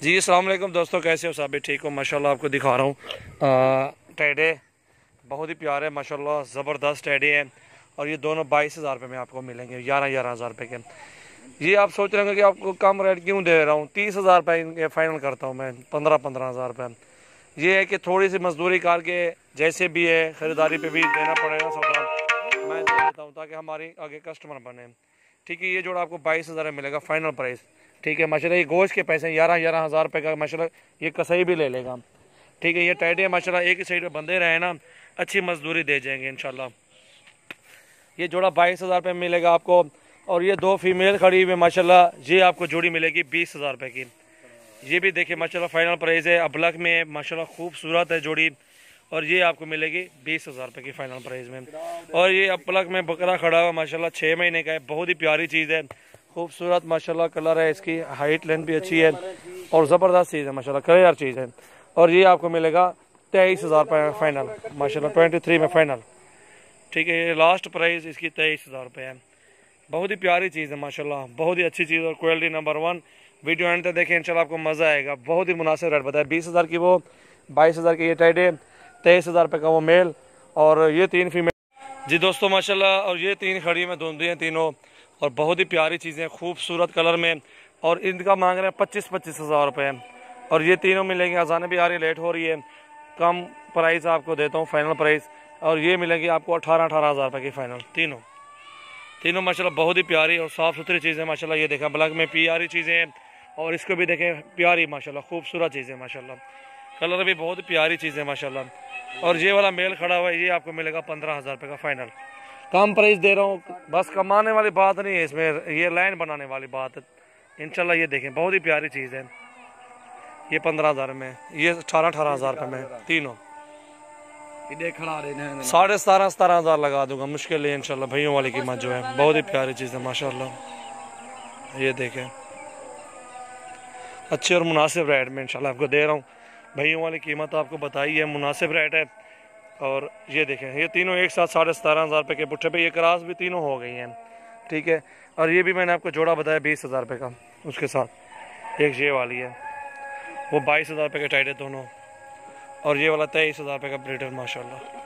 جی السلام علیکم دوستوں کیسے ہو؟ صاحب ٹھیک ہو؟ ماشاءاللہ آپ کو دکھا رہا ہوں۔ ٹیڈے، بہت ہی پیارے، ماشاءاللہ زبردست ٹیڈے ہیں۔ اور یہ دونوں بائیس ہزار روپے میں آپ کو ملیں گے، گیارہ گیارہ ہزار روپے کے۔ یہ آپ سوچ رہے ہیں کہ آپ کو کم ریٹ کیوں دے رہا ہوں؟ تیس ہزار روپے فائنل کرتا ہوں میں، پندرہ پندرہ ہزار روپے۔ یہ ہے کہ تھوڑی سی مزدوری کر کے جیسے بھی ہے، خریداری پہ بھی دینا پڑے گا سودا۔ میں دے دیتا ہوں تاکہ ہماری آگے کسٹمر بنے۔ ٹھیک ہے، یہ جوڑا آپ کو بائیس ہزار ملے گا فائنل پرائز ٹھیک ہے ماشاء اللہ یہ گوشت کے پیسے گیارہ گیارہ ہزار روپے کا ماشاء اللہ یہ کسائی بھی لے لے گا۔ ٹھیک ہے، یہ ٹائٹے ماشاء اللہ ایک ہی سائڈ پہ بندے رہے نا، اچھی مزدوری دے جائیں گے انشاءاللہ۔ یہ جوڑا بائیس ہزار روپے ملے گا آپ کو، اور یہ دو فیمیل کھڑی ہوئی ماشاء اللہ یہ آپ کو جوڑی ملے گی بیس ہزار روپے کی۔ یہ بھی دیکھیں ماشاء اللہ فائنل پرائز ہے، ابلک میں ماشاء اللہ خوبصورت ہے جوڑی۔ اور یہ آپ کو ملے گی بیس ہزار روپے کی فائنل پرائز میں۔ اور یہ ابلک میں بکرا کھڑا ہوا ماشاء اللہ چھ مہینے کا ہے، بہت ہی پیاری چیز ہے۔ خوبصورت، ماشاءاللہ کلر ہے، اس کی ہائٹ لینتھ بھی اچھی ہے۔ اور زبردست چیز ہے، ماشاءاللہ کلیئر چیز ہے۔ اور یہ آپ کو ملے گا تیئیس ہزار روپے فائنل ماشاءاللہ ٹوئنٹی تھری میں فائنل ٹھیک ہے، یہ لاسٹ پرائز اس کی تیئیس ہزار روپے ہے۔ بہت ہی پیاری چیز ہے، ماشاءاللہ۔ بہت ہی اچھی چیز اور quality number one video end تک دیکھیں، انشاءاللہ آپ کو مزہ آئے گا۔ بہت ہی مناسب ریٹ بتایا۔ بیس ہزار کی وہ، بائیس ہزار کی یہ ٹائٹ ہے۔ تیئیس ہزار روپے کا وہ میل اور یہ تین فیمیل جی دوستو، ماشاءاللہ، اور یہ تین کھڑی میں دھوندی ہیں تینوں اور بہت ہی پیاری چیزیں خوبصورت کلر میں اور ان کا مانگ رہے ہیں پچیس پچیس ہزار روپے۔ اور یہ تینوں ملیں گے آزانے بھی آ رہی لیٹ ہو رہی ہے۔ کم پرائز آپ کو دیتا ہوں فائنل پرائز اور یہ ملیں گی آپ کو اٹھارہ اٹھارہ ہزار روپے کی فائنل تینوں۔ تینوں، ماشاءاللہ، بہت ہی پیاری اور صاف ستھری چیزیں ماشاءاللہ، یہ دیکھیں، بلک میں پیاری چیزیں ہیں۔ اور اس کو بھی دیکھیں، پیاری، ماشاءاللہ، خوبصورت چیزیں ماشاءاللہ۔ کلر بھی بہت پیاری چیزیں ماشاءاللہ۔ اور یہ والا میل کھڑا ہوا ہے یہ آپ کو ملے گا پندرہ ہزار روپے کا فائنل۔ کم پرائز دے رہا ہوں بس کمانے والی بات نہیں ہے اس میں یہ لائن بنانے والی بات ہے۔ انشاءاللہ یہ دیکھیں بہت ہی پیاری چیز ہے۔ یہ پندرہ ہزار میں یہ اٹھارہ اٹھارہ ہزار روپے میں تینوں۔ ساڑھے ستارہ ستارہ ہزار لگا دوں گا مشکل ہے انشاءاللہ۔ بھائیوں والی قیمت جو ہے بہت ہی پیاری چیز ہے ماشاءاللہ۔ یہ دیکھیں۔ اچھے اور مناسب ریٹ میں انشاءاللہ آپ کو دے رہا ہوں۔ بھائیوں والی قیمت آپ کو بتائی ہے، مناسب ریٹ ہے۔ اور یہ دیکھیں، یہ تینوں ایک ساتھ ساڑھے ستارہ ہزار روپے کے پٹھے پہ یہ کراس بھی تینوں ہو گئی ہیں، ٹھیک ہے۔ اور یہ بھی میں نے آپ کو جوڑا بتایا، بیس ہزار روپے کا اس کے ساتھ۔ ایک یہ والی ہے، وہ بائیس ہزار روپے کے ٹائٹ ہے دونوں۔ اور یہ والا تیئیس ہزار روپے کا بریڈر ماشاء اللہ